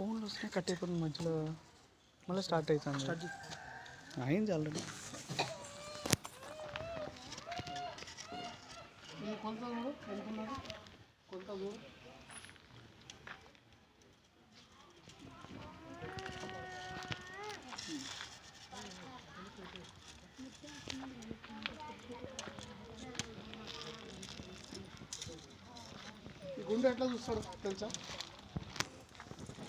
ఫోన్లు వస్తున్నాయి కట్ అయిపోయిన మధ్యలో. మళ్ళీ స్టార్ట్ అవుతుంది. అయింది ఆల్రెడీ గుండె ఎట్లా చూస్తాడు? తెలుసా?